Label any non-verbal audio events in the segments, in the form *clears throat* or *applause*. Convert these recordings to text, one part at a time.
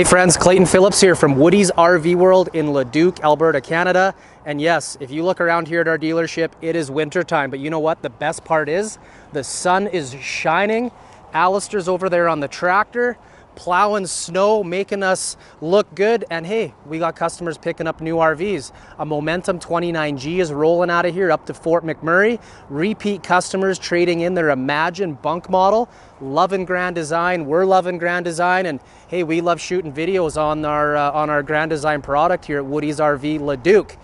Hey friends, Clayton Phillips here from Woody's RV World in Leduc, Alberta, Canada. And yes, if you look around here at our dealership, it is winter time. But you know what? The best part is the sun is shining. Alistair's over there on the tractor plowing snow, making us look good. And hey, we got customers picking up new RVs. A Momentum 29G is rolling out of here up to Fort McMurray. Repeat customers trading in their Imagine bunk model. Loving Grand Design. We're loving Grand Design. And hey, we love shooting videos on our, uh, on our Grand Design product here at Woody's RV Leduc.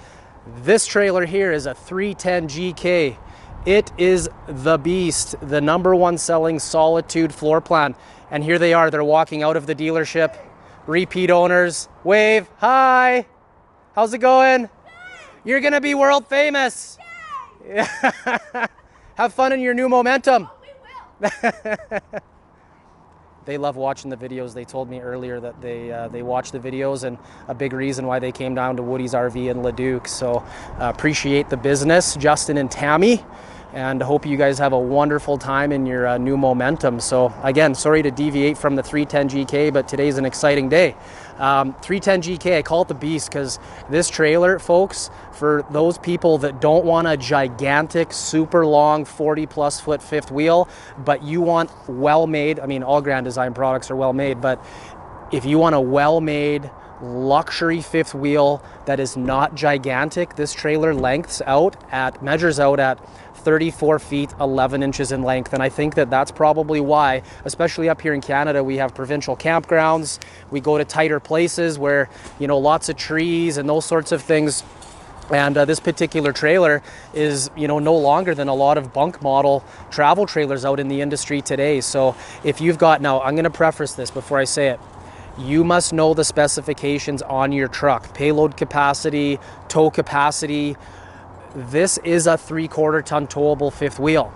This trailer here is a 310 GK. It is the beast, the number one selling Solitude floor plan. And here they are, they're walking out of the dealership. Repeat owners, wave, hi, how's it going? You're gonna be world famous. *laughs* Have fun in your new momentum. Oh, *laughs* they love watching the videos. They told me earlier that they uh, they watch the videos, and a big reason why they came down to Woody's RV in Leduc. So uh, appreciate the business, Justin and Tammy and hope you guys have a wonderful time in your uh, new momentum. So again, sorry to deviate from the 310 GK, but today's an exciting day. Um, 310 GK, I call it the beast because this trailer, folks, for those people that don't want a gigantic, super long 40 plus foot fifth wheel, but you want well made, I mean, all Grand Design products are well made, but if you want a well made, luxury fifth wheel that is not gigantic. This trailer lengths out at, measures out at 34 feet 11 inches in length. And I think that that's probably why especially up here in Canada we have provincial campgrounds. We go to tighter places where you know lots of trees and those sorts of things. And uh, this particular trailer is you know no longer than a lot of bunk model travel trailers out in the industry today. So if you've got now I'm going to preface this before I say it. You must know the specifications on your truck. Payload capacity tow capacity this is a three quarter ton towable fifth wheel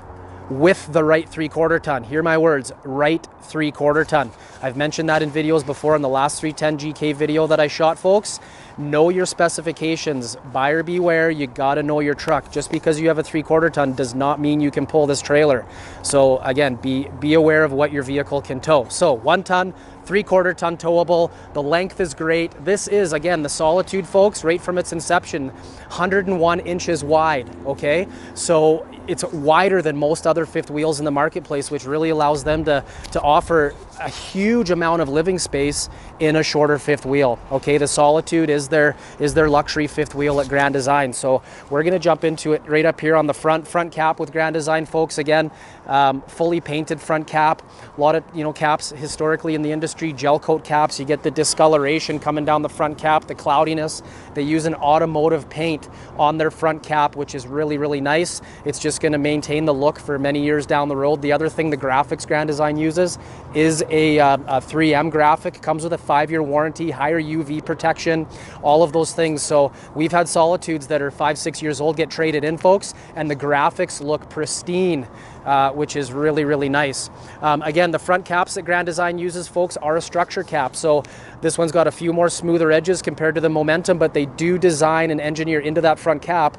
with the right three quarter ton. Hear my words, right three quarter ton. I've mentioned that in videos before in the last 310 GK video that I shot folks. Know your specifications, buyer beware, you gotta know your truck. Just because you have a three quarter ton does not mean you can pull this trailer. So again, be, be aware of what your vehicle can tow. So one ton, three quarter ton towable. The length is great. This is, again, the Solitude, folks, right from its inception, 101 inches wide, okay? So it's wider than most other fifth wheels in the marketplace, which really allows them to, to offer a huge amount of living space in a shorter fifth wheel. Okay, the Solitude is their is their luxury fifth wheel at Grand Design. So we're gonna jump into it right up here on the front front cap with Grand Design, folks. Again, um, fully painted front cap. A lot of you know caps historically in the industry, gel coat caps. You get the discoloration coming down the front cap, the cloudiness. They use an automotive paint on their front cap, which is really really nice. It's just going to maintain the look for many years down the road. The other thing the graphics Grand Design uses is a, uh, a 3M graphic. Comes with a five-year warranty, higher UV protection, all of those things. So we've had Solitudes that are five, six years old get traded in, folks, and the graphics look pristine uh, which is really, really nice. Um, again, the front caps that Grand Design uses, folks, are a structure cap. So this one's got a few more smoother edges compared to the Momentum, but they do design and engineer into that front cap,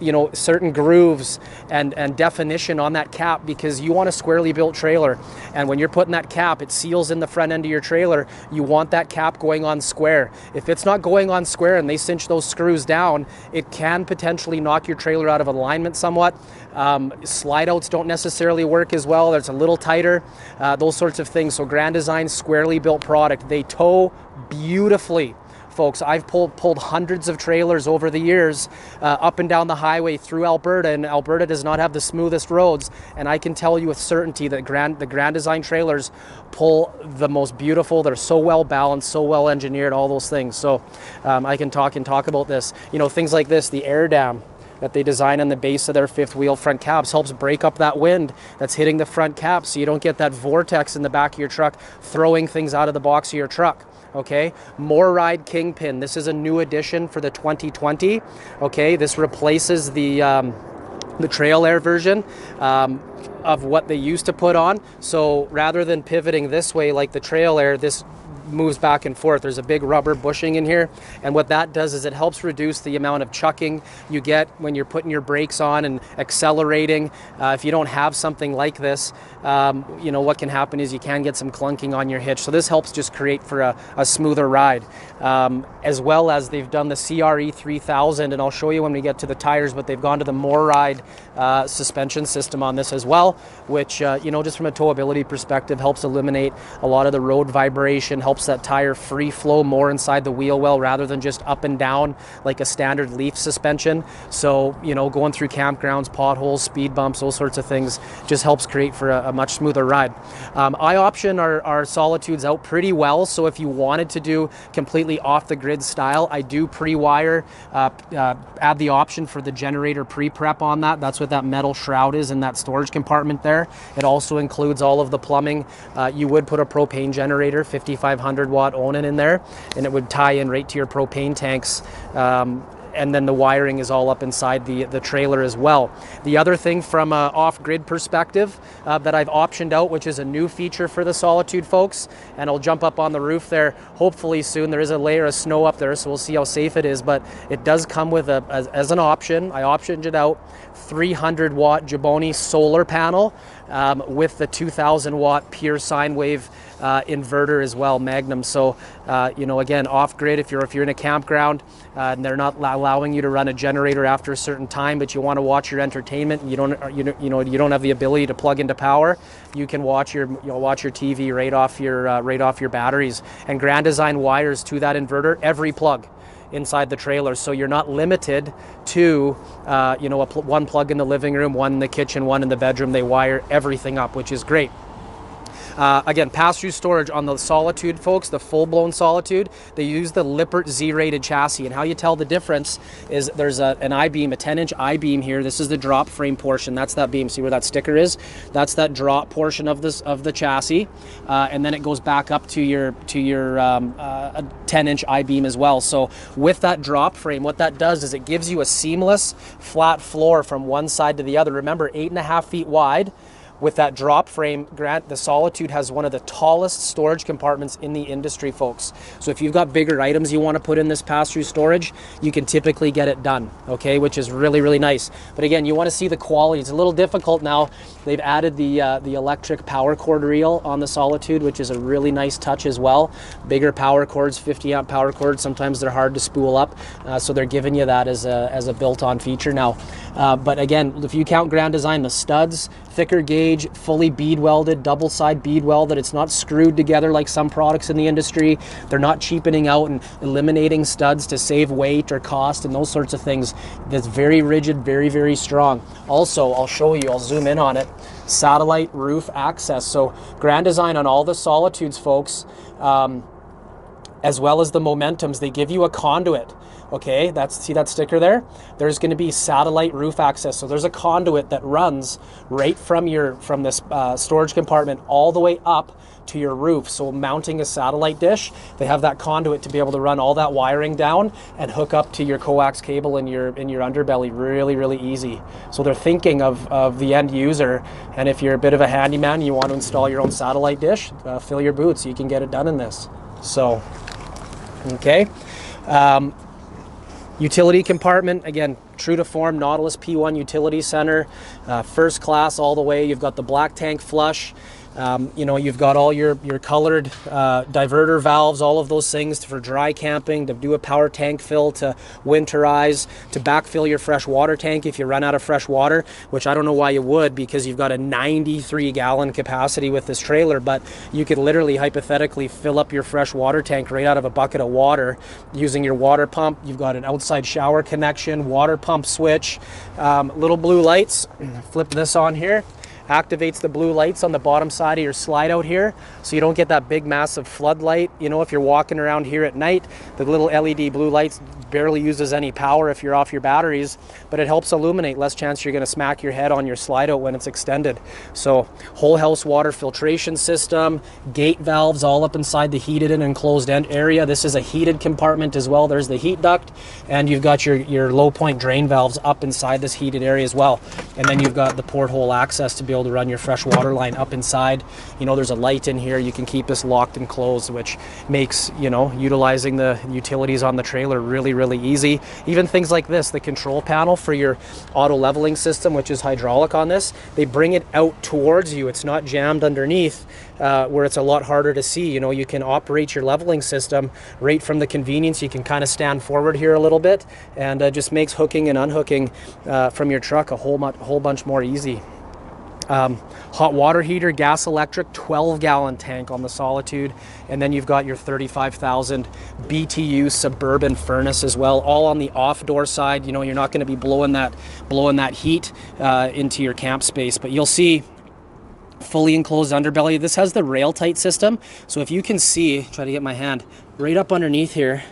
you know, certain grooves and, and definition on that cap because you want a squarely built trailer. And when you're putting that cap, it seals in the front end of your trailer. You want that cap going on square. If it's not going on square and they cinch those screws down, it can potentially knock your trailer out of alignment somewhat. Um, slide outs don't necessarily work as well. It's a little tighter, uh, those sorts of things. So Grand Design, squarely built product. They tow beautifully folks. I've pulled pulled hundreds of trailers over the years uh, up and down the highway through Alberta, and Alberta does not have the smoothest roads. And I can tell you with certainty that Grand the Grand Design trailers pull the most beautiful. They're so well balanced, so well engineered, all those things. So um, I can talk and talk about this. You know, things like this, the air dam that they design on the base of their fifth wheel front cabs helps break up that wind that's hitting the front cap so you don't get that vortex in the back of your truck throwing things out of the box of your truck okay? MORryde kingpin. This is a new addition for the 2020 okay? This replaces the um, the TrailAir version um, of what they used to put on. So rather than pivoting this way like the TrailAir this moves back and forth. There's a big rubber bushing in here, and what that does is it helps reduce the amount of chucking you get when you're putting your brakes on and accelerating. Uh, if you don't have something like this, um, you know what can happen is you can get some clunking on your hitch. So this helps just create for a, a smoother ride, um, as well as they've done the CRE 3000, and I'll show you when we get to the tires. But they've gone to the MORryde uh, suspension system on this as well, which uh, you know just from a towability perspective helps eliminate a lot of the road vibration, helps that tire free flow more inside the wheel well rather than just up and down like a standard leaf suspension. So you know going through campgrounds, potholes, speed bumps, those sorts of things just helps create for a, a much smoother ride. Um, I option our, our solitudes out pretty well. So if you wanted to do completely off the grid style, I do pre-wire, uh, uh, add the option for the generator pre-prep on that. That's what that metal shroud is in that storage compartment there. It also includes all of the plumbing. Uh, you would put a propane generator, 5500 watt Onan in there, and it would tie in right to your propane tanks. Um, and then the wiring is all up inside the, the trailer as well. The other thing from an off-grid perspective uh, that I've optioned out, which is a new feature for the Solitude folks, and I'll jump up on the roof there hopefully soon. There is a layer of snow up there, so we'll see how safe it is, but it does come with a, as, as an option. I optioned it out, 300 watt Jaboni solar panel um, with the 2000 watt pure sine wave uh, inverter as well, Magnum. So, uh, you know, again, off grid, if you're, if you're in a campground uh, and they're not allowing you to run a generator after a certain time, but you want to watch your entertainment, you don't, you know, you know, you don't have the ability to plug into power, you can watch your, you know, watch your TV right off your, uh, right off your batteries. And Grand Design wires to that inverter every plug inside the trailer. So you're not limited to, uh, you know, pl one plug in the living room, one in the kitchen, one in the bedroom. They wire everything up, which is great. Uh, again, pass-through storage on the Solitude, folks, the full-blown Solitude, they use the Lippert Z-rated chassis. And how you tell the difference is there's a, an I-beam, a 10-inch I-beam here. This is the drop frame portion. That's that beam. See where that sticker is? That's that drop portion of this of the chassis. Uh, and then it goes back up to your to your um, uh, 10-inch I-beam as well. So with that drop frame, what that does is it gives you a seamless flat floor from one side to the other. Remember, eight and a half feet wide with that drop frame, Grant, the Solitude has one of the tallest storage compartments in the industry, folks. So if you've got bigger items you want to put in this pass-through storage, you can typically get it done, okay, which is really, really nice. But again, you want to see the quality. It's a little difficult now. They've added the, uh, the electric power cord reel on the Solitude, which is a really nice touch as well. Bigger power cords, 50 amp power cords, sometimes they're hard to spool up, uh, so they're giving you that as a, as a built-on feature now. Uh, but again, if you count Grand Design, the studs, thicker gauge, fully bead welded, double side bead welded. It's not screwed together like some products in the industry. They're not cheapening out and eliminating studs to save weight or cost and those sorts of things. That's very rigid, very, very strong. Also, I'll show you, I'll zoom in on it. Satellite roof access. So Grand Design on all the Solitudes, folks, um, as well as the Momentums, they give you a conduit okay that's see that sticker there? There's going to be satellite roof access. So there's a conduit that runs right from your from this uh, storage compartment all the way up to your roof. So mounting a satellite dish they have that conduit to be able to run all that wiring down and hook up to your coax cable in your in your underbelly really really easy. So they're thinking of, of the end user. And if you're a bit of a handyman and you want to install your own satellite dish uh, fill your boots. You can get it done in this. So okay. Um, Utility compartment, again, true to form, Nautilus P1 Utility Center, uh, first class all the way. You've got the black tank flush. Um, you know, you've got all your, your colored uh, diverter valves, all of those things for dry camping, to do a power tank fill, to winterize, to backfill your fresh water tank if you run out of fresh water, which I don't know why you would because you've got a 93 gallon capacity with this trailer, but you could literally hypothetically fill up your fresh water tank right out of a bucket of water using your water pump. You've got an outside shower connection, water pump switch, um, little blue lights. *clears throat* Flip this on here activates the blue lights on the bottom side of your slide out here so you don't get that big massive floodlight. You know, if you're walking around here at night, the little LED blue lights barely uses any power if you're off your batteries, but it helps illuminate. Less chance you're going to smack your head on your slide out when it's extended. So whole house water filtration system, gate valves all up inside the heated and enclosed end area. This is a heated compartment as well. There's the heat duct, and you've got your your low point drain valves up inside this heated area as well. And then you've got the porthole access to be able to run your fresh water line up inside. You know, there's a light in here. You can keep this locked and closed, which makes you know utilizing the utilities on the trailer really really easy. Even things like this, the control panel for your auto leveling system, which is hydraulic on this, they bring it out towards you. It's not jammed underneath uh, where it's a lot harder to see. You know, you can operate your leveling system right from the convenience. You can kind of stand forward here a little bit and uh, just makes hooking and unhooking uh, from your truck a whole, whole bunch more easy. Um, hot water heater, gas electric, 12 gallon tank on the Solitude. And then you've got your 35,000 BTU suburban furnace as well, all on the off door side. You know, you're not going to be blowing that, blowing that heat uh, into your camp space, but you'll see fully enclosed underbelly. This has the rail tight system. So if you can see, try to get my hand right up underneath here,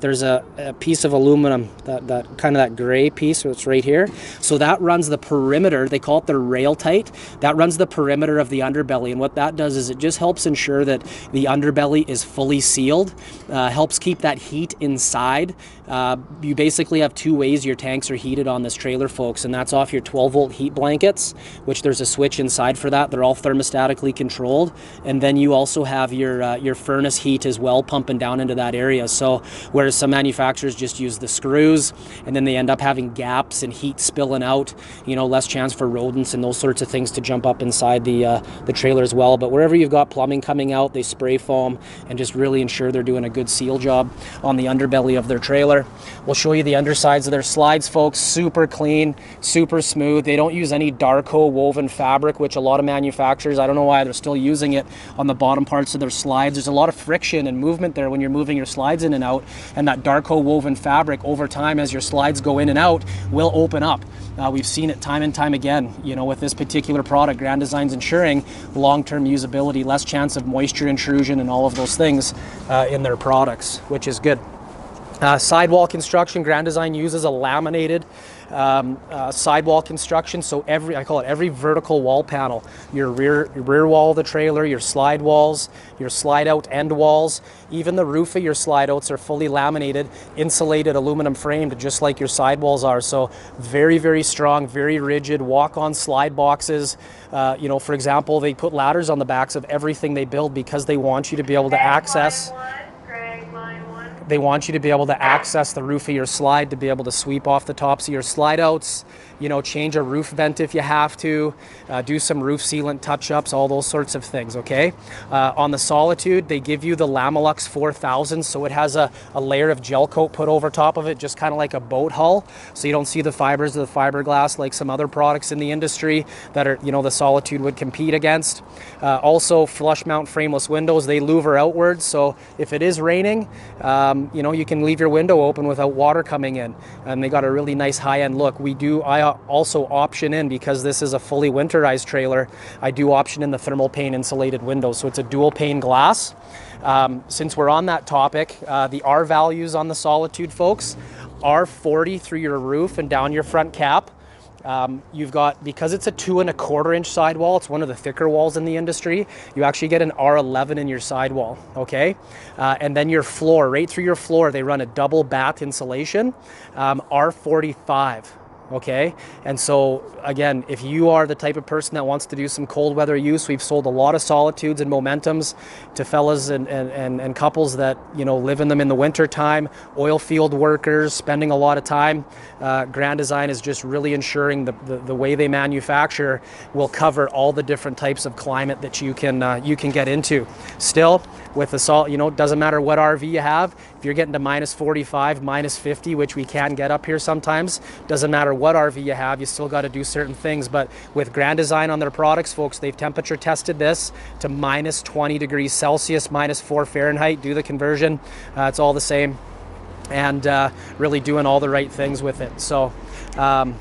there's a, a, piece of aluminum, that, that kind of that gray piece, it's right here. So that runs the perimeter, they call it the rail tight. That runs the perimeter of the underbelly. And what that does is it just helps ensure that the underbelly is fully sealed, uh, helps keep that heat inside. Uh, you basically have two ways your tanks are heated on this trailer, folks, and that's off your 12 volt heat blankets, which there's a switch inside for that. They're all thermostatically controlled. And then you also have your, uh, your furnace heat as well pumping down into that area. So whereas some manufacturers just use the screws and then they end up having gaps and heat spilling out, you know, less chance for rodents and those sorts of things to jump up inside the, uh, the trailer as well. But wherever you've got plumbing coming out, they spray foam and just really ensure they're doing a good seal job on the underbelly of their trailer. We'll show you the undersides of their slides, folks. Super clean, super smooth. They don't use any Darco woven fabric, which a lot of manufacturers, I don't know why they're still using it on the bottom parts of their slides. There's a lot of friction and movement there when you're moving your slides in and out. And that Darco woven fabric over time as your slides go in and out will open up. Uh, we've seen it time and time again, you know, with this particular product, Grand Design's ensuring long-term usability, less chance of moisture intrusion and all of those things uh, in their products, which is good. Uh, sidewall construction, Grand Design uses a laminated um, uh, sidewall construction. So every, I call it every vertical wall panel, your rear, your rear wall of the trailer, your slide walls, your slide out end walls, even the roof of your slide outs are fully laminated, insulated aluminum framed, just like your sidewalls are. So very, very strong, very rigid, walk on slide boxes. Uh, you know, for example, they put ladders on the backs of everything they build because they want you to be able to access they want you to be able to access the roof of your slide to be able to sweep off the tops of your slide outs, you know, change a roof vent if you have to, uh, do some roof sealant touch ups, all those sorts of things, okay? Uh, on the Solitude, they give you the Lamilux 4000, so it has a, a layer of gel coat put over top of it, just kind of like a boat hull, so you don't see the fibers of the fiberglass like some other products in the industry that are, you know, the Solitude would compete against. Uh, also, flush mount frameless windows, they louver outwards, so if it is raining, um, you know, you can leave your window open without water coming in, and they got a really nice high-end look. We do, I also option in because this is a fully winterized trailer. I do option in the thermal pane insulated windows, so it's a dual pane glass. Um, since we're on that topic, uh, the R values on the Solitude, folks, are 40 through your roof and down your front cap. Um, you've got, because it's a two and a quarter inch sidewall, it's one of the thicker walls in the industry, you actually get an R11 in your sidewall, okay? Uh, and then your floor, right through your floor, they run a double bath insulation, um, R45 okay? And so again if you are the type of person that wants to do some cold weather use we've sold a lot of solitudes and momentums to fellas and, and, and, and couples that you know live in them in the winter time oil field workers spending a lot of time. Uh, grand design is just really ensuring the, the, the, way they manufacture will cover all the different types of climate that you can uh, you can get into. Still with the salt you know it doesn't matter what rv you have if you're getting to minus 45 minus 50 which we can get up here sometimes doesn't matter what RV you have, you still got to do certain things. But with Grand Design on their products, folks, they've temperature tested this to minus 20 degrees Celsius, minus 4 Fahrenheit. Do the conversion, uh, it's all the same. And uh, really doing all the right things with it. So, um,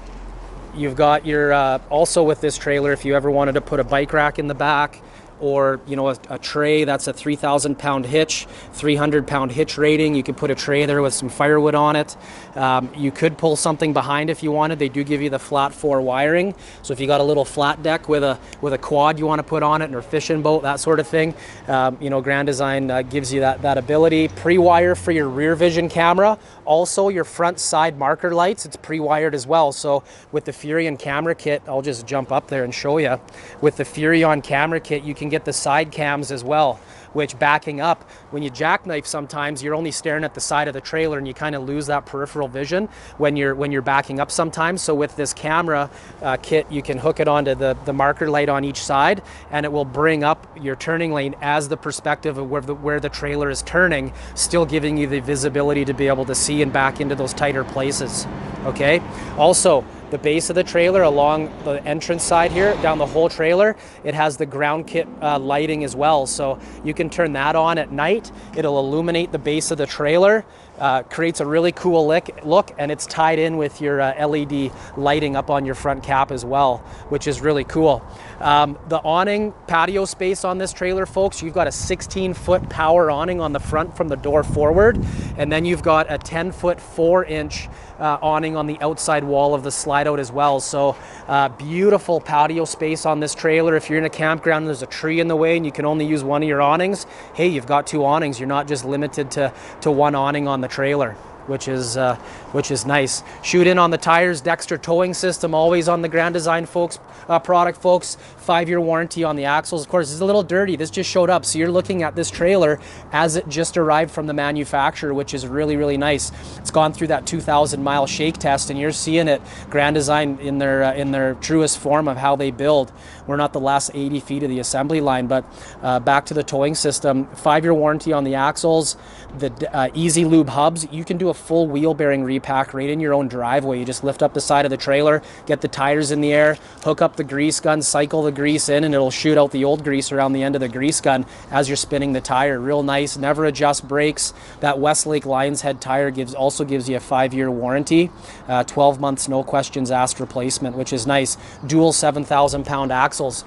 you've got your uh, also with this trailer, if you ever wanted to put a bike rack in the back, or you know a, a tray that's a 3,000 pound hitch, 300 pound hitch rating. You could put a tray there with some firewood on it. Um, you could pull something behind if you wanted. They do give you the flat four wiring. So if you got a little flat deck with a with a quad you want to put on it, or fishing boat, that sort of thing, um, you know Grand Design uh, gives you that that ability. Pre-wire for your rear vision camera. Also your front side marker lights. It's pre-wired as well. So with the Furrion camera kit, I'll just jump up there and show you. With the Furrion camera kit, you can get the side cams as well which backing up, when you jackknife sometimes you're only staring at the side of the trailer and you kind of lose that peripheral vision when you're when you're backing up sometimes. So with this camera uh, kit, you can hook it onto the, the marker light on each side and it will bring up your turning lane as the perspective of where the, where the trailer is turning, still giving you the visibility to be able to see and back into those tighter places. Okay. Also, the base of the trailer along the entrance side here, down the whole trailer, it has the ground kit uh, lighting as well. So you can turn that on at night. It'll illuminate the base of the trailer uh, creates a really cool look, look and it's tied in with your uh, LED lighting up on your front cap as well, which is really cool. Um, the awning patio space on this trailer, folks, you've got a 16 foot power awning on the front from the door forward, and then you've got a 10 foot 4 inch uh, awning on the outside wall of the slide out as well. So uh, beautiful patio space on this trailer. If you're in a campground there's a tree in the way and you can only use one of your awnings, hey, you've got two awnings. You're not just limited to, to one awning on the trailer which is uh, which is nice. Shoot in on the tires, Dexter towing system, always on the Grand Design folks uh, product, folks. Five-year warranty on the axles. Of course, it's a little dirty. This just showed up, so you're looking at this trailer as it just arrived from the manufacturer, which is really really nice. It's gone through that 2,000 mile shake test, and you're seeing it Grand Design in their uh, in their truest form of how they build. We're not the last 80 feet of the assembly line, but uh, back to the towing system. Five-year warranty on the axles, the uh, Easy Lube hubs. You can do a full wheel bearing repack right in your own driveway. You just lift up the side of the trailer, get the tires in the air, hook up the grease gun, cycle the grease in, and it'll shoot out the old grease around the end of the grease gun as you're spinning the tire. Real nice. Never adjust brakes. That Westlake Lions Head tire gives also gives you a five-year warranty, uh, 12 months, no questions asked replacement, which is nice. Dual 7,000 pound axle axles.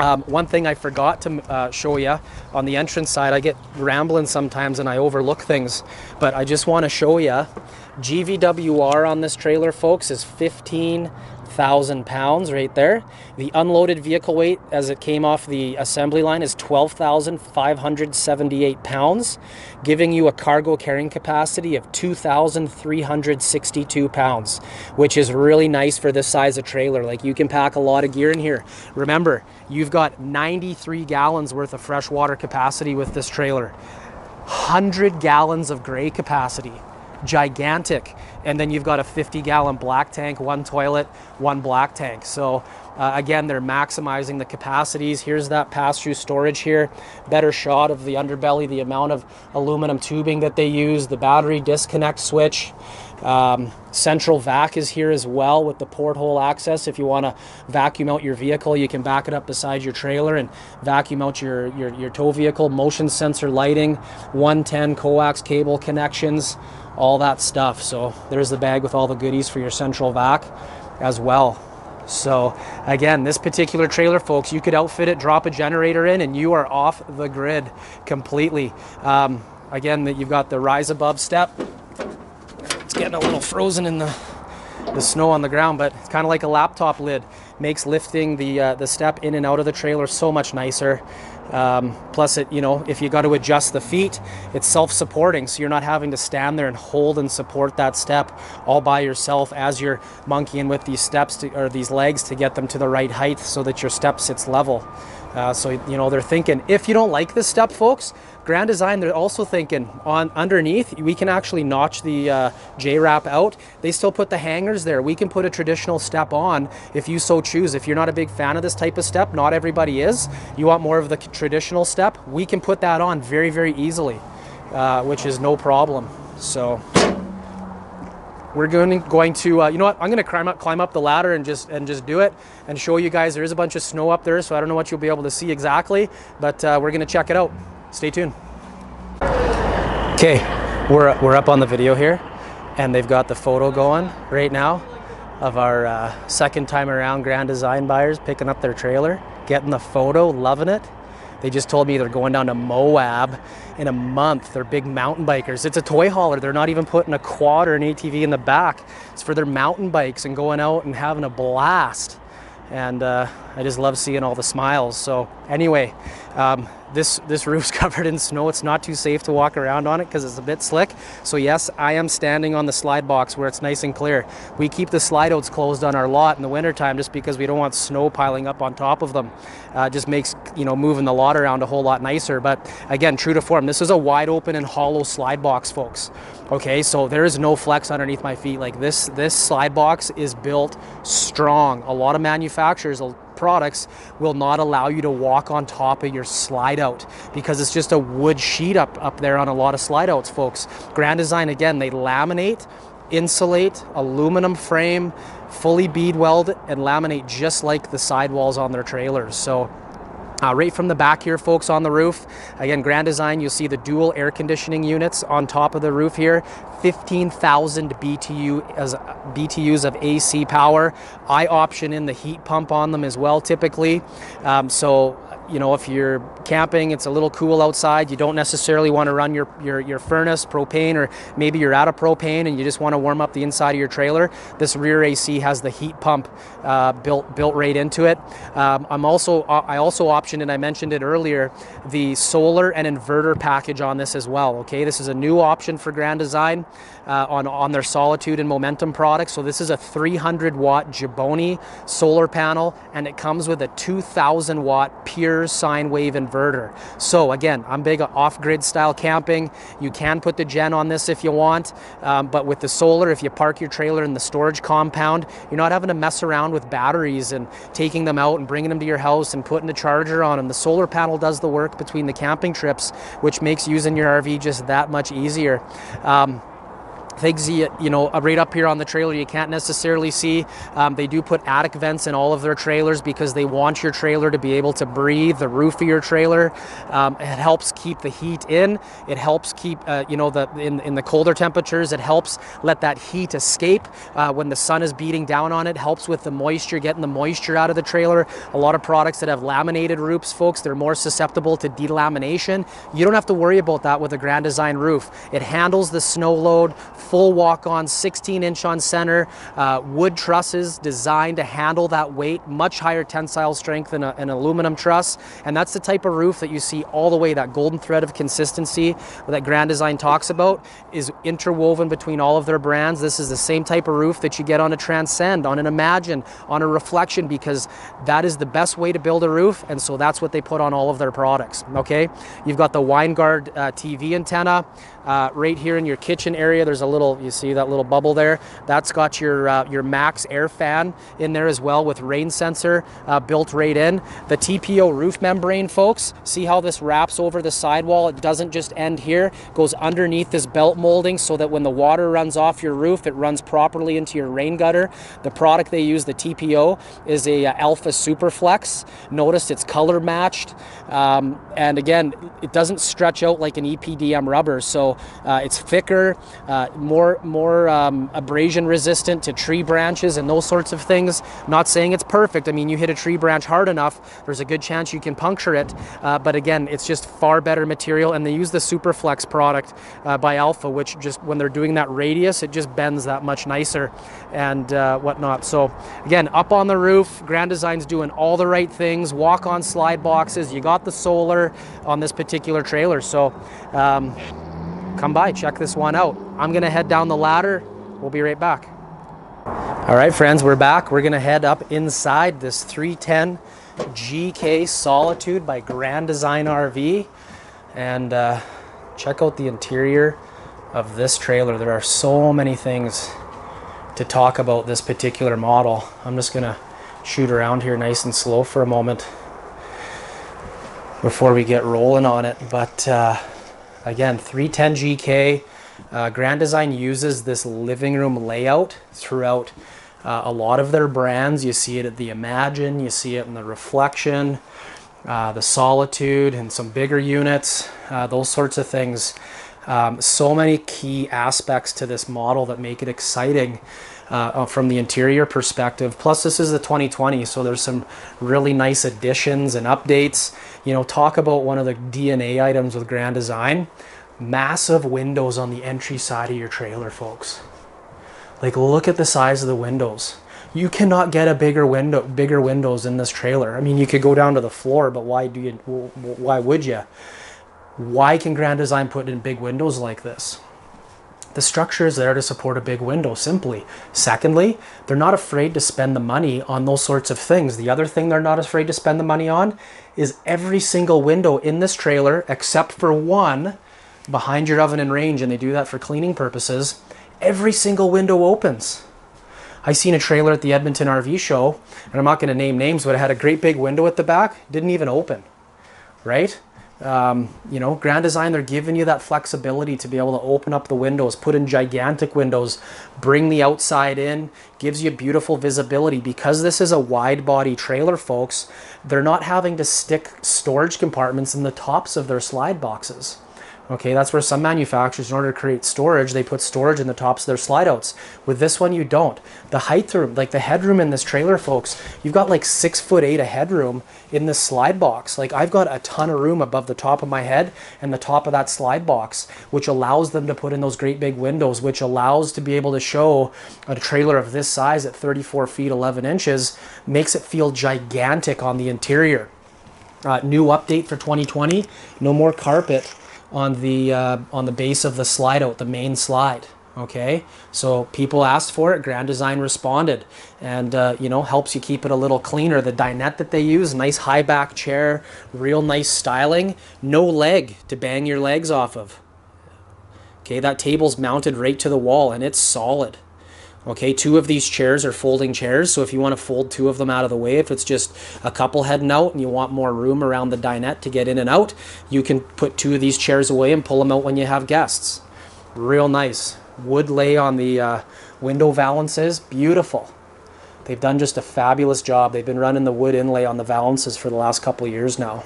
Um, one thing I forgot to uh, show you on the entrance side, I get rambling sometimes and I overlook things, but I just want to show you GVWR on this trailer, folks, is 15 thousand pounds right there. The unloaded vehicle weight as it came off the assembly line is 12,578 pounds, giving you a cargo carrying capacity of 2,362 pounds, which is really nice for this size of trailer. Like you can pack a lot of gear in here. Remember, you've got 93 gallons worth of fresh water capacity with this trailer. 100 gallons of gray capacity gigantic. And then you've got a 50 gallon black tank, one toilet, one black tank. So uh, again, they're maximizing the capacities. Here's that pass-through storage here. Better shot of the underbelly, the amount of aluminum tubing that they use, the battery disconnect switch. Um, central vac is here as well with the porthole access. If you want to vacuum out your vehicle, you can back it up beside your trailer and vacuum out your, your, your tow vehicle. Motion sensor lighting, 110 coax cable connections all that stuff. So there's the bag with all the goodies for your central vac as well. So again, this particular trailer, folks, you could outfit it, drop a generator in, and you are off the grid completely. Um, again, that you've got the rise above step. It's getting a little frozen in the the snow on the ground, but it's kind of like a laptop lid. Makes lifting the uh, the step in and out of the trailer so much nicer. Um, plus, it you know if you got to adjust the feet, it's self-supporting, so you're not having to stand there and hold and support that step all by yourself as you're monkeying with these steps to, or these legs to get them to the right height so that your step sits level. Uh, so you know they're thinking if you don't like this step, folks, Grand Design they're also thinking on underneath we can actually notch the uh, J wrap out. They still put the hangers there. We can put a traditional step on if you so choose. If you're not a big fan of this type of step, not everybody is. You want more of the traditional step. We can put that on very very easily, uh, which is no problem. So we're going going to uh, you know what? I'm going to climb up climb up the ladder and just and just do it and show you guys there is a bunch of snow up there so I don't know what you'll be able to see exactly but uh, we're going to check it out. Stay tuned. Okay we're, we're up on the video here and they've got the photo going right now of our uh, second time around Grand Design buyers picking up their trailer getting the photo, loving it. They just told me they're going down to Moab in a month. They're big mountain bikers. It's a toy hauler. They're not even putting a quad or an ATV in the back. It's for their mountain bikes and going out and having a blast. And uh, I just love seeing all the smiles. So anyway, um, this this roof's *laughs* covered in snow. It's not too safe to walk around on it because it's a bit slick. So yes, I am standing on the slide box where it's nice and clear. We keep the slide outs closed on our lot in the wintertime just because we don't want snow piling up on top of them. Uh, just makes you know moving the lot around a whole lot nicer. But again, true to form, this is a wide open and hollow slide box, folks. Okay, so there is no flex underneath my feet. Like this, this slide box is built strong. A lot of manufacturers products will not allow you to walk on top of your slide out because it's just a wood sheet up, up there on a lot of slide outs, folks. Grand Design, again, they laminate, insulate, aluminum frame, fully bead weld, and laminate just like the sidewalls on their trailers. So uh, right from the back here, folks, on the roof. Again, Grand Design, you'll see the dual air conditioning units on top of the roof here. 15,000 BTU as BTUs of AC power. I option in the heat pump on them as well, typically. Um, so you know, if you're camping, it's a little cool outside, you don't necessarily want to run your, your, your furnace, propane, or maybe you're out of propane and you just want to warm up the inside of your trailer, this rear AC has the heat pump uh, built, built right into it. Um, I'm also, uh, I also optioned, and I mentioned it earlier, the solar and inverter package on this as well, okay? This is a new option for Grand Design uh, on, on their Solitude and Momentum products. So this is a 300 watt Giboni solar panel, and it comes with a 2000 watt pure sine wave inverter. So again, I'm big off-grid style camping. You can put the gen on this if you want, um, but with the solar, if you park your trailer in the storage compound, you're not having to mess around with batteries and taking them out and bringing them to your house and putting the charger on them. The solar panel does the work between the camping trips, which makes using your RV just that much easier. Um, things you, know right up here on the trailer you can't necessarily see. Um, they do put attic vents in all of their trailers because they want your trailer to be able to breathe the roof of your trailer. Um, it helps keep the heat in. It helps keep uh, you know the in, in the colder temperatures. It helps let that heat escape. Uh, when the sun is beating down on it helps with the moisture getting the moisture out of the trailer. A lot of products that have laminated roofs folks they're more susceptible to delamination. You don't have to worry about that with a grand design roof. It handles the snow load full walk on 16 inch on center, uh, wood trusses designed to handle that weight, much higher tensile strength than a, an aluminum truss. And that's the type of roof that you see all the way, that golden thread of consistency that Grand Design talks about is interwoven between all of their brands. This is the same type of roof that you get on a Transcend, on an Imagine, on a Reflection, because that is the best way to build a roof. And so that's what they put on all of their products. Okay. You've got the Winegard uh, TV antenna. Uh, right here in your kitchen area, there's a little, you see that little bubble there? That's got your, uh, your max air fan in there as well with rain sensor uh, built right in. The TPO roof membrane, folks, see how this wraps over the sidewall? It doesn't just end here, goes underneath this belt molding so that when the water runs off your roof, it runs properly into your rain gutter. The product they use, the TPO, is a uh, Alpha Superflex. Notice it's color matched. Um, and again, it doesn't stretch out like an EPDM rubber. So uh, it's thicker, uh, more more um, abrasion resistant to tree branches and those sorts of things. Not saying it's perfect. I mean, you hit a tree branch hard enough, there's a good chance you can puncture it. Uh, but again, it's just far better material, and they use the Superflex product uh, by Alpha, which just when they're doing that radius, it just bends that much nicer and uh, whatnot. So again, up on the roof, Grand Design's doing all the right things. Walk on slide boxes. You got the solar on this particular trailer, so. Um, come by, check this one out. I'm gonna head down the ladder. We'll be right back. All right, friends, we're back. We're gonna head up inside this 310 GK Solitude by Grand Design RV and uh, check out the interior of this trailer. There are so many things to talk about this particular model. I'm just gonna shoot around here nice and slow for a moment before we get rolling on it. But uh, Again, 310 GK. Uh, Grand Design uses this living room layout throughout uh, a lot of their brands. You see it at the Imagine, you see it in the Reflection, uh, the Solitude, and some bigger units, uh, those sorts of things. Um, so many key aspects to this model that make it exciting uh, from the interior perspective. Plus, this is the 2020, so there's some really nice additions and updates. You know, talk about one of the DNA items with Grand Design massive windows on the entry side of your trailer, folks. Like, look at the size of the windows. You cannot get a bigger window, bigger windows in this trailer. I mean, you could go down to the floor, but why do you? Why would you? Why can Grand Design put in big windows like this? The structure is there to support a big window, simply. Secondly, they're not afraid to spend the money on those sorts of things. The other thing they're not afraid to spend the money on is every single window in this trailer, except for one behind your oven and range, and they do that for cleaning purposes, every single window opens. I seen a trailer at the Edmonton RV show, and I'm not going to name names, but it had a great big window at the back, didn't even open, right? Um, you know, Grand Design, they're giving you that flexibility to be able to open up the windows, put in gigantic windows, bring the outside in, gives you beautiful visibility. Because this is a wide body trailer, folks, they're not having to stick storage compartments in the tops of their slide boxes. Okay, that's where some manufacturers, in order to create storage, they put storage in the tops of their slide outs. With this one, you don't. The height room, like the headroom in this trailer, folks, you've got like six foot eight of headroom in this slide box. Like I've got a ton of room above the top of my head and the top of that slide box, which allows them to put in those great big windows, which allows to be able to show a trailer of this size at 34 feet 11 inches, makes it feel gigantic on the interior. Uh, new update for 2020, no more carpet on the uh, on the base of the slide out, the main slide. Okay, so people asked for it. Grand Design responded, and uh, you know helps you keep it a little cleaner. The dinette that they use, nice high back chair, real nice styling. No leg to bang your legs off of. Okay, that table's mounted right to the wall, and it's solid. Okay, two of these chairs are folding chairs, so if you want to fold two of them out of the way, if it's just a couple heading out and you want more room around the dinette to get in and out, you can put two of these chairs away and pull them out when you have guests. Real nice. Wood lay on the uh, window valances, beautiful. They've done just a fabulous job. They've been running the wood inlay on the valances for the last couple years now.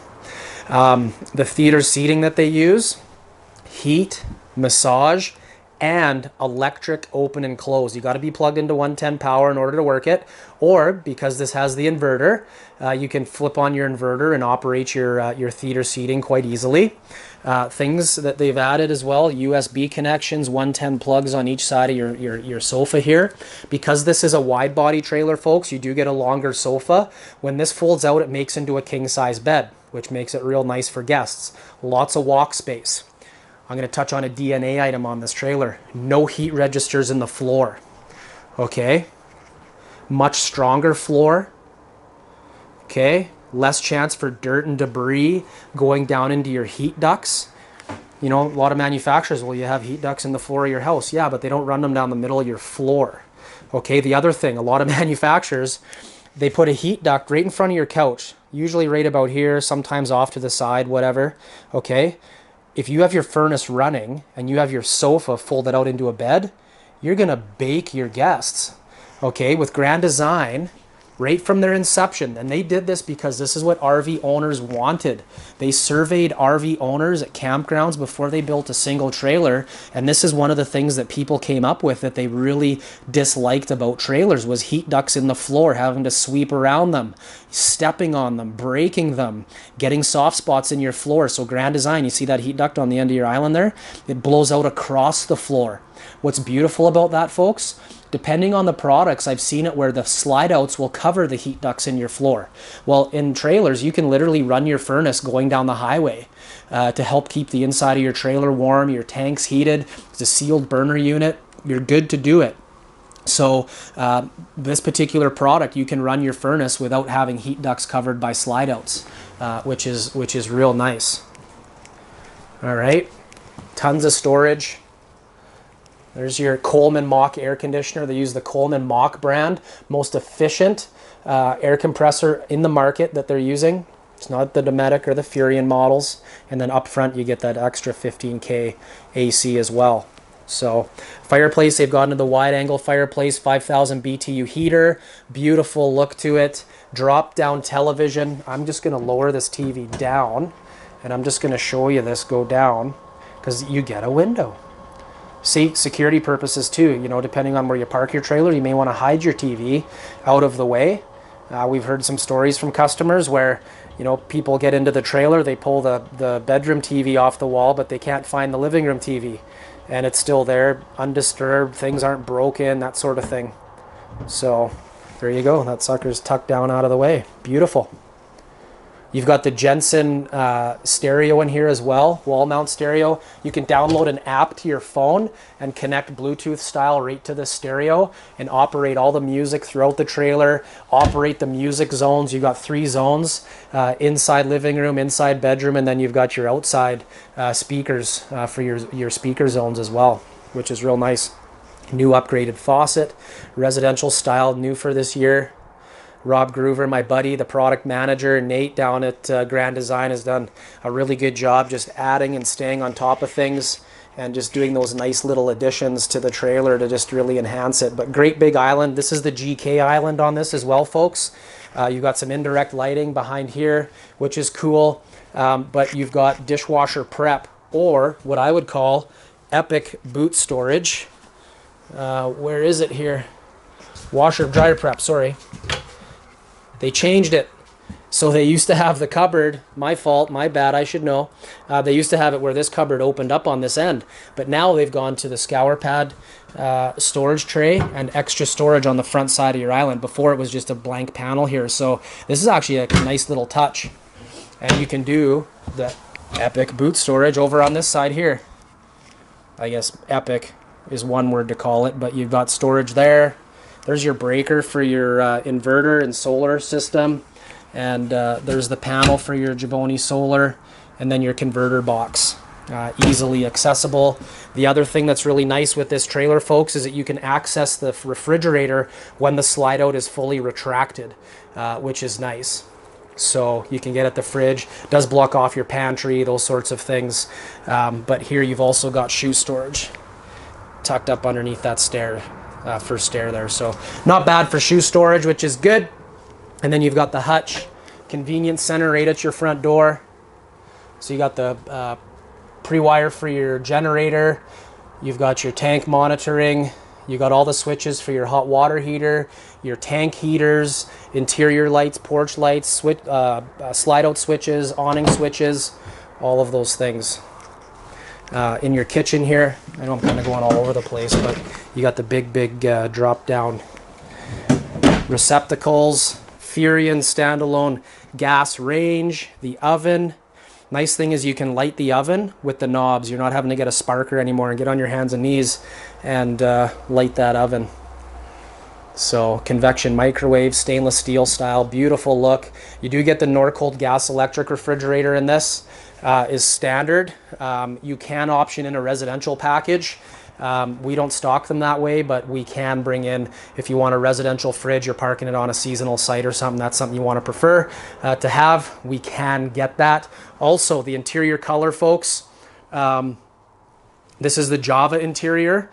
Um, the theater seating that they use, heat, massage, and electric open and close. You got to be plugged into 110 power in order to work it, or because this has the inverter, uh, you can flip on your inverter and operate your uh, your theater seating quite easily. Uh, things that they've added as well: USB connections, 110 plugs on each side of your, your your sofa here. Because this is a wide body trailer, folks, you do get a longer sofa. When this folds out, it makes into a king size bed, which makes it real nice for guests. Lots of walk space. I'm going to touch on a DNA item on this trailer. No heat registers in the floor. Okay. Much stronger floor. Okay. Less chance for dirt and debris going down into your heat ducts. You know, a lot of manufacturers, well, you have heat ducts in the floor of your house. Yeah, but they don't run them down the middle of your floor. Okay. The other thing, a lot of *laughs* manufacturers, they put a heat duct right in front of your couch, usually right about here, sometimes off to the side, whatever. Okay if you have your furnace running and you have your sofa folded out into a bed, you're going to bake your guests. Okay, with Grand Design, right from their inception. And they did this because this is what RV owners wanted. They surveyed RV owners at campgrounds before they built a single trailer, and this is one of the things that people came up with that they really disliked about trailers was heat ducts in the floor, having to sweep around them, stepping on them, breaking them, getting soft spots in your floor. So Grand Design, you see that heat duct on the end of your island there? It blows out across the floor. What's beautiful about that, folks? Depending on the products, I've seen it where the slide outs will cover the heat ducts in your floor. Well, in trailers, you can literally run your furnace going down the highway uh, to help keep the inside of your trailer warm, your tanks heated. It's a sealed burner unit. You're good to do it. So uh, this particular product, you can run your furnace without having heat ducts covered by slide outs, uh, which is which is real nice. All right, tons of storage. There's your Coleman Mach air conditioner. They use the Coleman Mach brand, most efficient uh, air compressor in the market that they're using. It's not the Dometic or the Furrion models. And then up front, you get that extra 15K AC as well. So fireplace, they've gotten to the wide angle fireplace, 5000 BTU heater, beautiful look to it. Drop down television. I'm just gonna lower this TV down and I'm just gonna show you this go down because you get a window. See, security purposes too. You know, depending on where you park your trailer, you may want to hide your TV out of the way. Uh, we've heard some stories from customers where you know people get into the trailer, they pull the the bedroom TV off the wall, but they can't find the living room TV, and it's still there, undisturbed. Things aren't broken, that sort of thing. So there you go. That sucker's tucked down out of the way. Beautiful. You've got the Jensen uh, stereo in here as well, wall mount stereo. You can download an app to your phone and connect Bluetooth style right to the stereo and operate all the music throughout the trailer, operate the music zones. You've got three zones, uh, inside living room, inside bedroom, and then you've got your outside uh, speakers uh, for your, your speaker zones as well, which is real nice. New upgraded faucet, residential style, new for this year. Rob Groover, my buddy, the product manager, Nate down at uh, Grand Design has done a really good job just adding and staying on top of things and just doing those nice little additions to the trailer to just really enhance it. But great big island. This is the GK island on this as well, folks. Uh, you've got some indirect lighting behind here, which is cool. Um, but you've got dishwasher prep or what I would call epic boot storage. Uh, where is it here? Washer dryer prep, sorry. They changed it. So they used to have the cupboard, my fault, my bad, I should know. Uh, they used to have it where this cupboard opened up on this end. But now they've gone to the scour pad uh, storage tray and extra storage on the front side of your island. Before it was just a blank panel here. So this is actually a nice little touch. And you can do the epic boot storage over on this side here. I guess epic is one word to call it, but you've got storage there. There's your breaker for your uh, inverter and solar system. And uh, there's the panel for your Givoni solar and then your converter box. Uh, easily accessible. The other thing that's really nice with this trailer, folks, is that you can access the refrigerator when the slide out is fully retracted, uh, which is nice. So you can get at the fridge. Does block off your pantry, those sorts of things. Um, but here you've also got shoe storage tucked up underneath that stair, uh, first stair there. So not bad for shoe storage, which is good. And then you've got the hutch convenience center right at your front door. So you got the uh, pre-wire for your generator. You've got your tank monitoring. You got all the switches for your hot water heater, your tank heaters, interior lights, porch lights, switch, uh, uh, slide out switches, awning switches, all of those things. Uh, in your kitchen here, I know I'm kind of going all over the place, but you got the big, big uh, drop down receptacles, Furrion standalone gas range, the oven. Nice thing is you can light the oven with the knobs. You're not having to get a sparker anymore and get on your hands and knees and uh, light that oven. So convection microwave, stainless steel style, beautiful look. You do get the Norcold gas electric refrigerator in this. Uh, is standard. Um, you can option in a residential package. Um, we don't stock them that way, but we can bring in, if you want a residential fridge, you're parking it on a seasonal site or something, that's something you want to prefer uh, to have, we can get that. Also, the interior color, folks, um, this is the Java interior.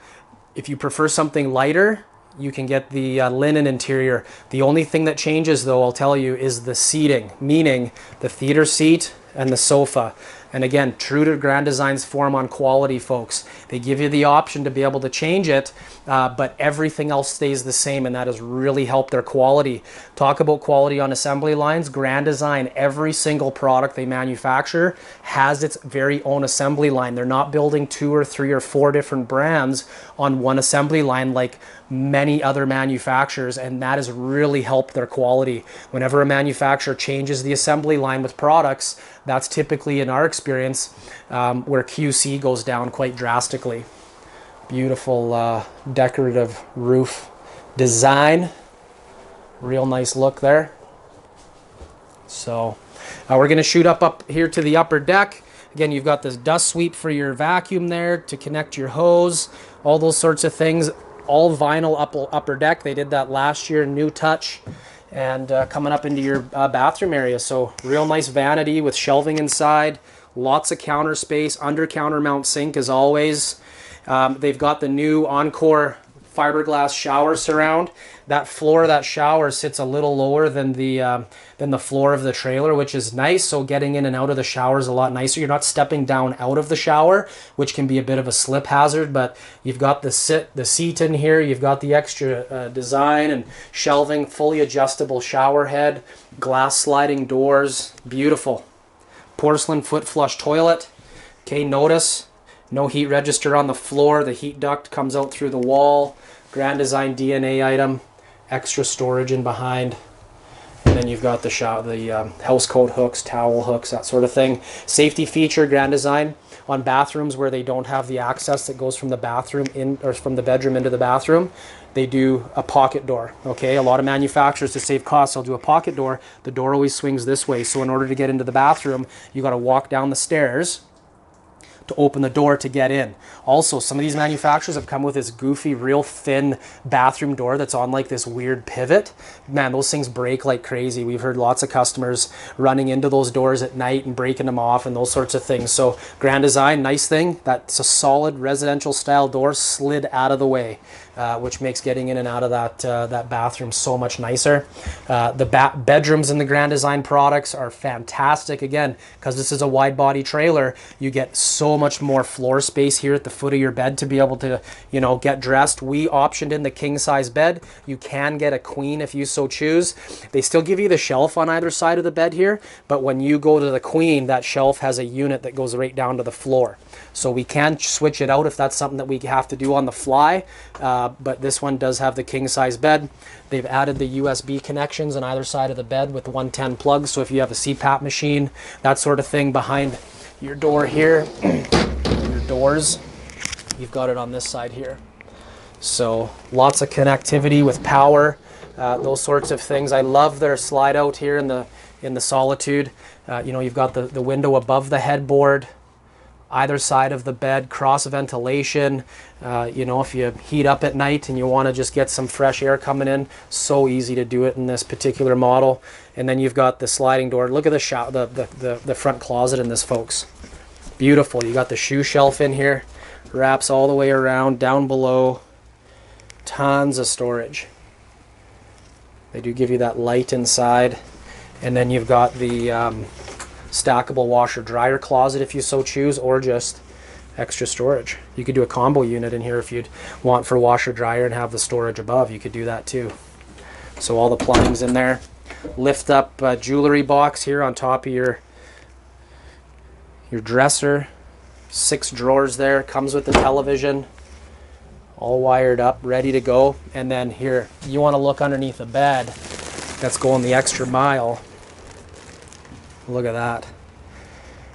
If you prefer something lighter, you can get the uh, linen interior. The only thing that changes, though, I'll tell you, is the seating, meaning the theater seat and the sofa. And again, true to Grand Design's form on quality, folks. They give you the option to be able to change it, uh, but everything else stays the same, and that has really helped their quality. Talk about quality on assembly lines. Grand Design, every single product they manufacture has its very own assembly line. They're not building two or three or four different brands on one assembly line like many other manufacturers, and that has really helped their quality. Whenever a manufacturer changes the assembly line with products, that's typically, in our experience, um, where QC goes down quite drastically. Beautiful uh, decorative roof design. Real nice look there. So uh, we're going to shoot up up here to the upper deck. Again, you've got this dust sweep for your vacuum there to connect your hose, all those sorts of things. All vinyl upper, upper deck. They did that last year, new touch and uh, coming up into your uh, bathroom area. So real nice vanity with shelving inside, lots of counter space, under counter mount sink as always. Um, they've got the new Encore fiberglass shower surround. That floor, of that shower sits a little lower than the um, than the floor of the trailer, which is nice. So getting in and out of the shower is a lot nicer. You're not stepping down out of the shower, which can be a bit of a slip hazard. But you've got the sit, the seat in here. You've got the extra uh, design and shelving, fully adjustable shower head, glass sliding doors, beautiful. Porcelain foot flush toilet. Okay, notice no heat register on the floor. The heat duct comes out through the wall. Grand Design DNA item. Extra storage in behind. And then you've got the shower, the um, house coat hooks, towel hooks, that sort of thing. Safety feature, Grand Design on bathrooms where they don't have the access that goes from the bathroom in or from the bedroom into the bathroom they do a pocket door okay? A lot of manufacturers to save costs they'll do a pocket door. The door always swings this way. So in order to get into the bathroom you got to walk down the stairs to open the door to get in. Also, some of these manufacturers have come with this goofy, real thin bathroom door that's on like this weird pivot. Man, those things break like crazy. We've heard lots of customers running into those doors at night and breaking them off and those sorts of things. So, Grand Design, nice thing. That's a solid residential style door slid out of the way. Uh, which makes getting in and out of that uh, that bathroom so much nicer. Uh, the ba- bedrooms in the Grand Design products are fantastic. Again, because this is a wide body trailer, you get so much more floor space here at the foot of your bed to be able to, you know, get dressed. We optioned in the king size bed. You can get a queen if you so choose. They still give you the shelf on either side of the bed here, but when you go to the queen, that shelf has a unit that goes right down to the floor. So we can switch it out if that's something that we have to do on the fly. Uh, but this one does have the king size bed. They've added the USB connections on either side of the bed with 110 plugs. So if you have a CPAP machine, that sort of thing behind your door here, *coughs* your doors, you've got it on this side here. So lots of connectivity with power, uh, those sorts of things. I love their slide out here in the in the Solitude. Uh, you know, you've got the, the window above the headboard either side of the bed, cross ventilation. Uh, you know, if you heat up at night and you want to just get some fresh air coming in, so easy to do it in this particular model. And then you've got the sliding door. Look at the, the, the, the, the front closet in this, folks. Beautiful. You got the shoe shelf in here, wraps all the way around, down below. Tons of storage. They do give you that light inside. And then you've got the um, stackable washer dryer closet if you so choose, or just extra storage. You could do a combo unit in here if you'd want for washer dryer and have the storage above. You could do that too. So all the plumbing's in there. Lift up jewelry box here on top of your your dresser. Six drawers there. Comes with the television. All wired up, ready to go. And then here, you want to look underneath the bed. That's going the extra mile. Look at that.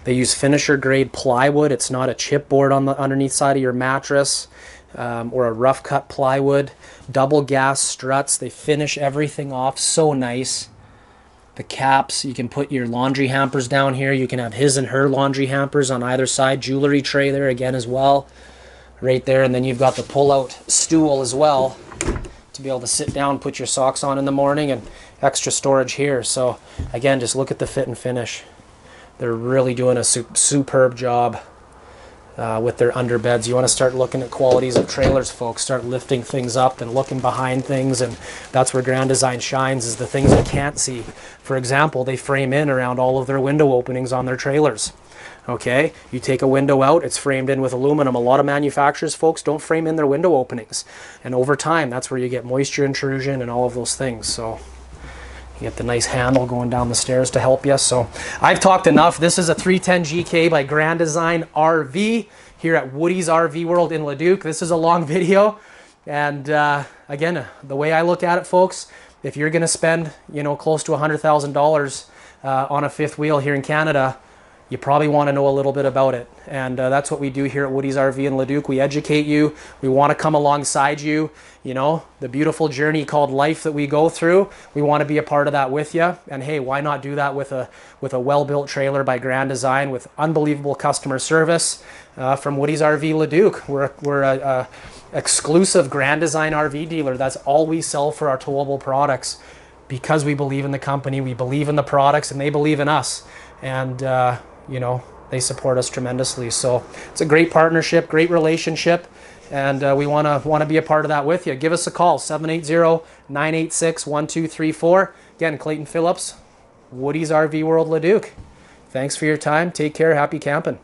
They use finisher grade plywood. It's not a chipboard on the underneath side of your mattress um, or a rough cut plywood. Double gas struts. They finish everything off so nice. The caps, you can put your laundry hampers down here. You can have his and her laundry hampers on either side. Jewelry tray there again as well. Right there. And then you've got the pull out stool as well to be able to sit down, put your socks on in the morning, and extra storage here. So again, just look at the fit and finish. They're really doing a su superb job uh, with their underbeds. You want to start looking at qualities of trailers, folks. Start lifting things up and looking behind things, and that's where Grand Design shines, is the things you can't see. For example, they frame in around all of their window openings on their trailers. Okay, you take a window out, it's framed in with aluminum. A lot of manufacturers, folks, don't frame in their window openings. And over time, that's where you get moisture intrusion and all of those things. So you get the nice handle going down the stairs to help you. So I've talked enough. This is a 310 GK by Grand Design RV here at Woody's RV World in Leduc. This is a long *laughs* video. And uh, again, the way I look at it, folks, if you're going to spend, you know, close to $100,000 uh, on a fifth wheel here in Canada, you probably want to know a little bit about it. And uh, that's what we do here at Woody's RV in Leduc. We educate you. We want to come alongside you. You know, the beautiful journey called life that we go through. We want to be a part of that with you. And hey, why not do that with a with a well-built trailer by Grand Design with unbelievable customer service uh, from Woody's RV Leduc. We're we're a, a exclusive Grand Design RV dealer. That's all we sell for our towable products because we believe in the company, we believe in the products, and they believe in us. And uh, you know, they support us tremendously. So it's a great partnership, great relationship, and uh, we want to want to be a part of that with you. Give us a call 780-986-1234. Again, Clayton Phillips, Woody's RV World Leduc. Thanks for your time. Take care. Happy camping.